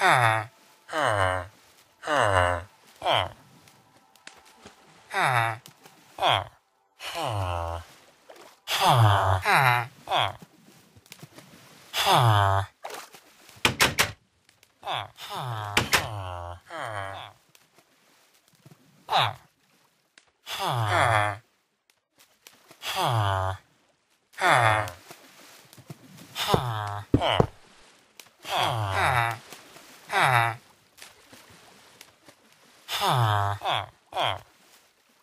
Ah.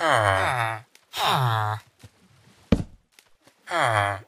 Ah. Ah. Ah. ah.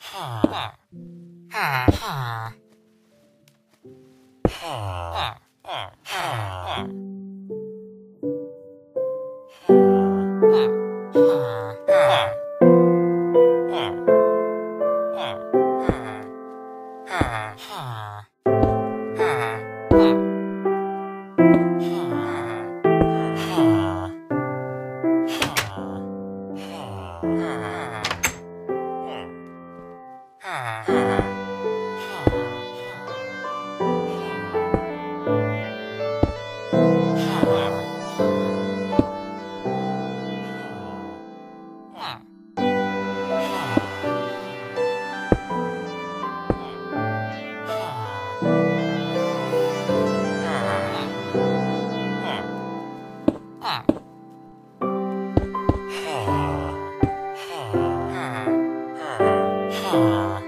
哈哈哈哈哈哈哈哈哈哈哈哈 Ah.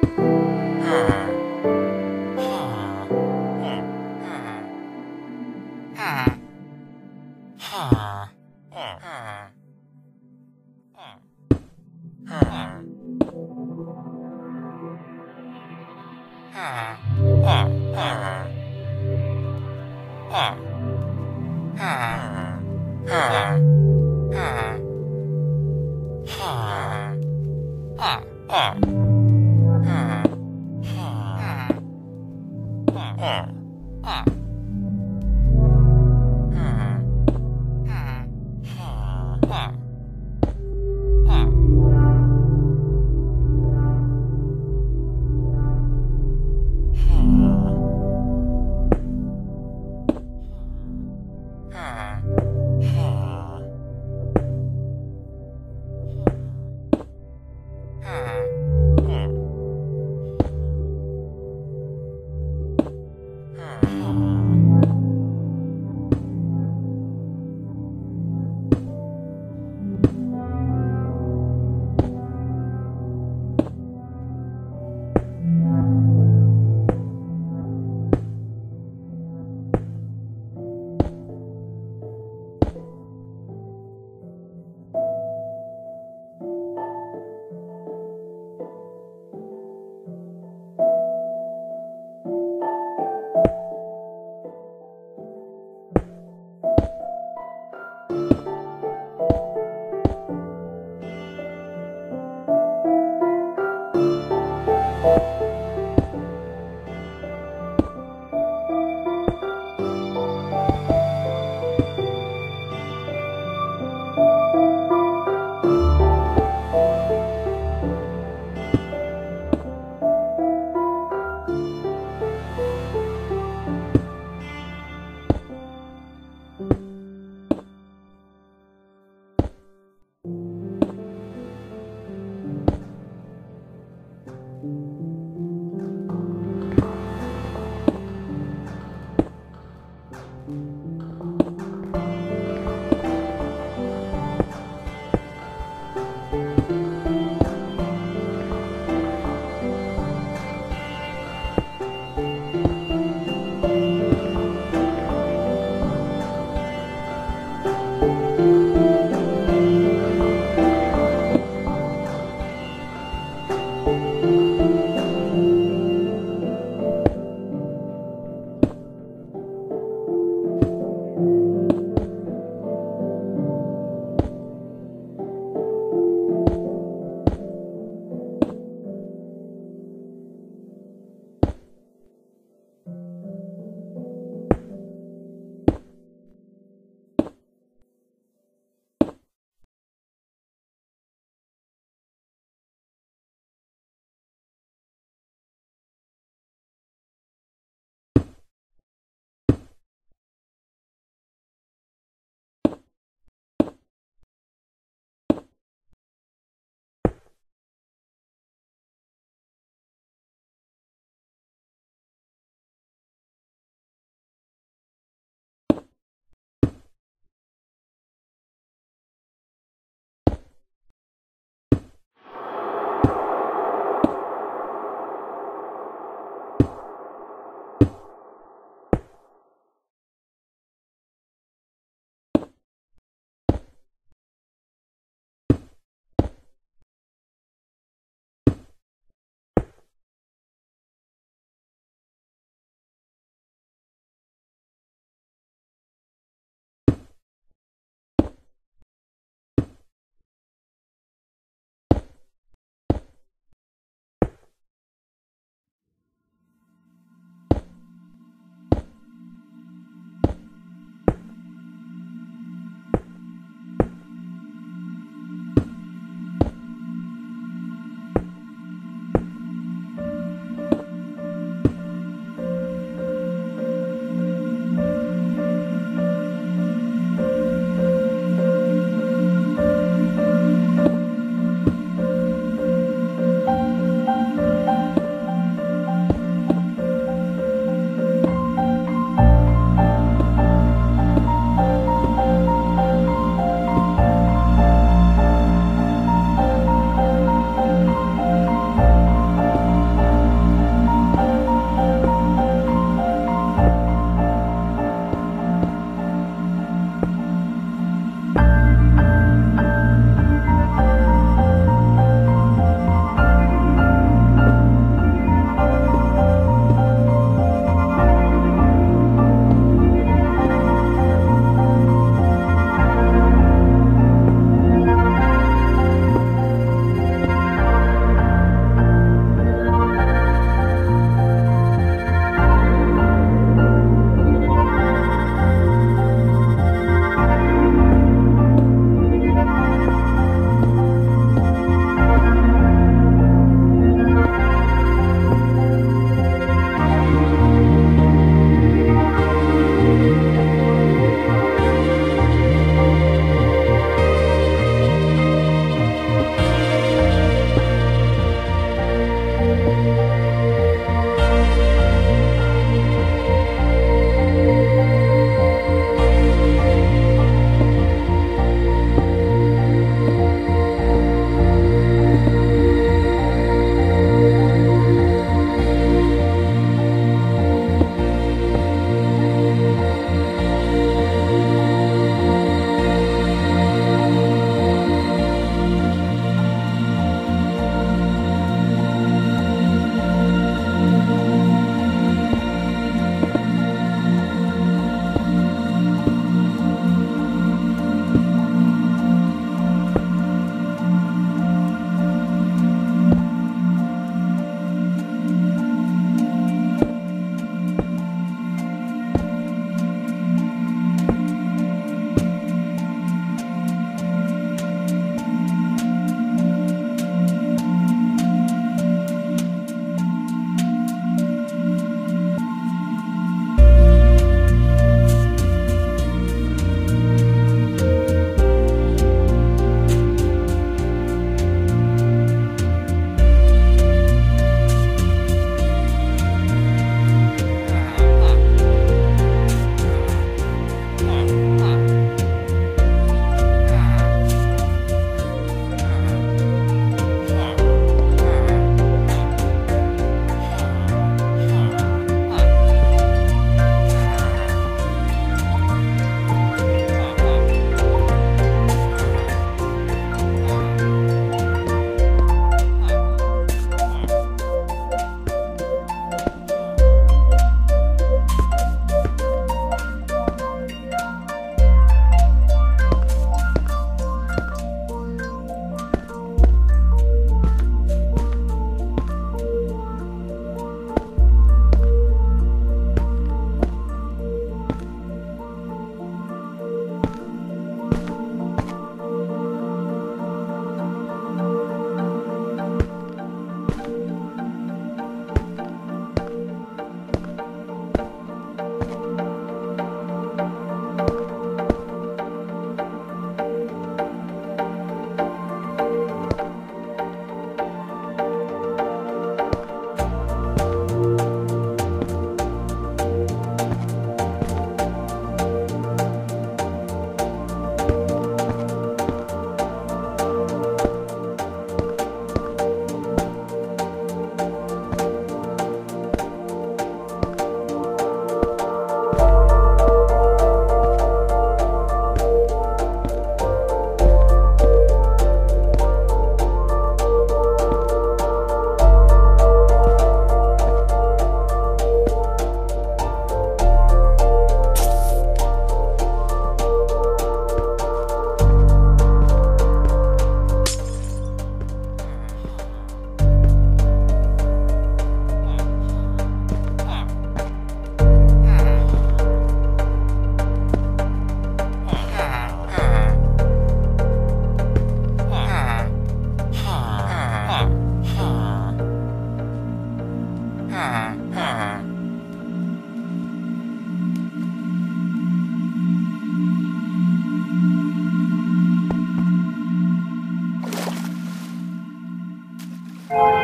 Bye.